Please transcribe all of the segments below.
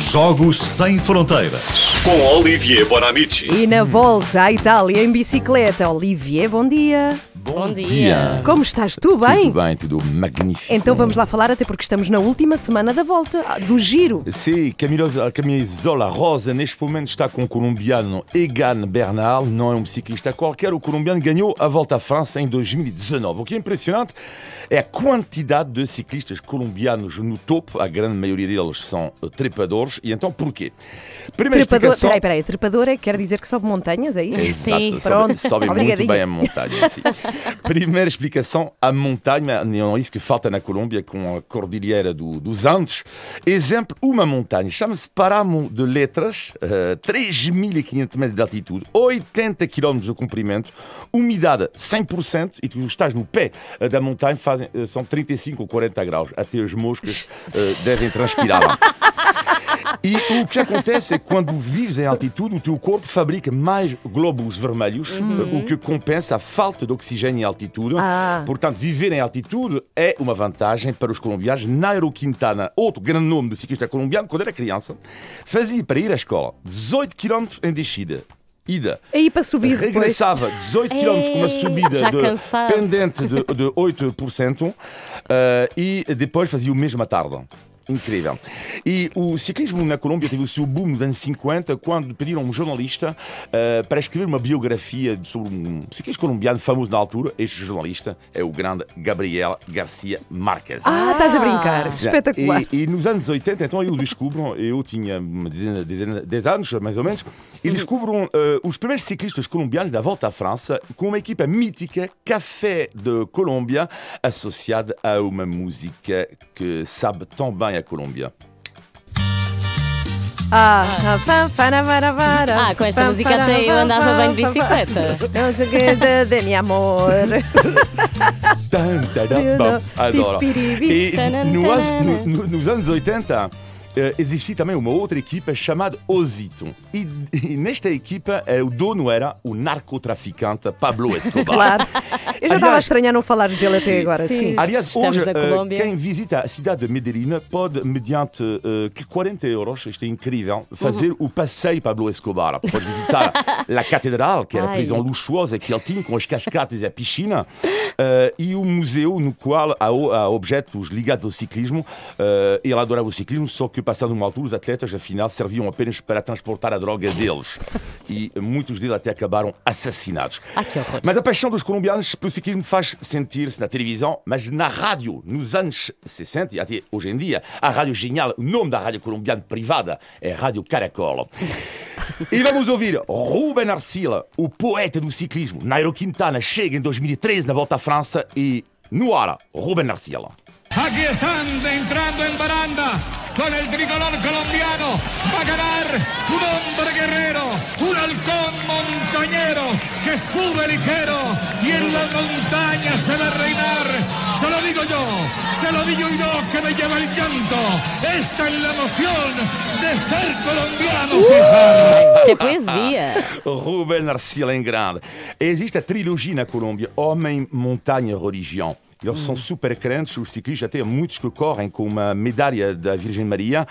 Jogos Sem Fronteiras com Olivier Bonamici. E na volta à Itália em bicicleta, Olivier, bom dia. Bom dia. Como estás? Tu bem? Tudo bem, tudo magnífico. Então vamos lá falar, até porque estamos na última semana da volta, ah, do giro. Sim, a camisola rosa neste momento está com o colombiano Egan Bernal, não é um ciclista qualquer. O colombiano ganhou a Volta à França em 2019. O que é impressionante é a quantidade de ciclistas colombianos no topo. A grande maioria deles são trepadores. E então porquê? Primeira trepador, explicação... Peraí, peraí, trepador é, quer dizer que sobe montanhas, é isso? Exato, Sim, sobe, sobe muito bem a montanha. Sim. Primeira explicação, a montanha, não é isso que falta na Colômbia com a cordilheira do, dos Andes. Exemplo, uma montanha, chama-se Paramo de Letras, uh, 3.500 metros de altitude, 80 km de comprimento, umidade 100% e tu estás no pé uh, da montanha, fazem, uh, são 35 ou 40 graus. Até as moscas uh, devem transpirar lá. E o que acontece é que quando vives em altitude, o teu corpo fabrica mais glóbulos vermelhos, uhum. o que compensa a falta de oxigênio em altitude. Ah. Portanto, viver em altitude é uma vantagem para os colombianos. Nairo Quintana, outro grande nome de ciclista colombiano, quando era criança, fazia para ir à escola 18 km em descida ida. Aí para subir Regressava depois. 18 km com uma subida de, pendente de, de 8% uh, e depois fazia o mesmo à tarde. Incrível. E o ciclismo na Colômbia teve o seu boom nos anos 50 quando pediram a um jornalista uh, para escrever uma biografia sobre um ciclista colombiano famoso na altura. Este jornalista é o grande Gabriel Garcia Marques. Ah, estás a brincar. Espetacular. E, e, nos anos 80, então eu descubro, eu tinha uma dezena, dezena, 10 anos mais ou menos, e descubro uh, os primeiros ciclistas colombianos da volta à França com uma equipa mítica, Café de Colômbia, associada a uma música que sabe tão bem a Colômbia. Ah, ah, com esta música até eu andava bem de bicicleta. de mi amor. Adoro. E no, no, nos anos 80, Uh, existia também uma outra equipa chamada Osito. E, e, nesta equipa uh, o dono era o narcotraficante Pablo Escobar. claro. Eu já estava a estranhar não falar dele até agora. Sim. sim. Aliás, hoje, uh, quem visita a cidade de Medellín pode, mediante uh, 40 euros, isto é incrível, fazer uhum. o passeio Pablo Escobar. Pode visitar a catedral, que era a prisão luxuosa que ele tinha, com as cascatas e a piscina, uh, e o museu no qual há, há objetos ligados ao ciclismo. Uh, ele adorava o ciclismo, só que passando uma altura os atletas, afinal, serviam apenas para transportar a droga deles. E muitos deles até acabaram assassinados. Ah, Mas a paixão dos colombianos o ciclismo faz sentir-se na televisão, mas na rádio, nos anos 60 e até hoje em dia. A Rádio Genial, o nome da rádio colombiana privada é Rádio Caracol. e vamos ouvir Ruben Arcila, o poeta do ciclismo. Nairo Quintana chega em 2013 na volta à França e no ar, Ruben Arcila. Aquí están entrando en baranda con el tricolor colombiano. Va a ganar un hombre guerrero, un halcón montañero que sube ligero y en las montañas se va a reinar. Se lo digo yo, se lo digo yo que me lleva el llanto. Esta es la emoción de ser colombiano, uh! César. Isto é poesia. Ruben Arcila em grande. Existe a trilogia na Colômbia: Homem, Montanha, Religião. Eles são super crentes, os ciclistas, até muitos que correm com uma medalha da Virgem Maria.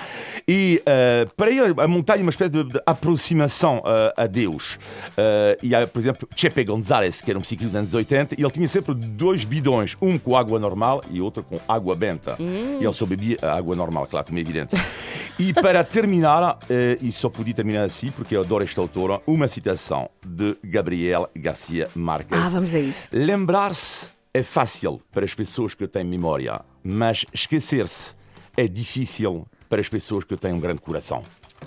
E uh, para ele, a montanha é uma espécie de, de aproximação uh, a Deus. Uh, e há, por exemplo, Chepe González, que era um ciclista dos anos 80, e ele tinha sempre dois bidões, um com água normal e outro com água benta. Hum. E ele só bebia a água normal, claro, como é evidente. e para terminar, e só podia terminar assim, porque eu adoro esta autora, uma citação de Gabriel Garcia Marques. Ah, vamos a isso. Lembrar-se é fácil para as pessoas que têm memória, mas esquecer-se é difícil para as pessoas que têm um grande coração.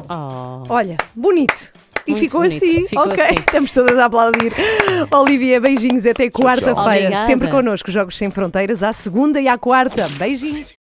Oh. Olha, bonito. E ficou bonito. assim. Ficou ok, assim. estamos todas a aplaudir. Olivia, beijinhos até quarta-feira. Sempre connosco, Jogos Sem Fronteiras, à segunda e à quarta. Beijinhos.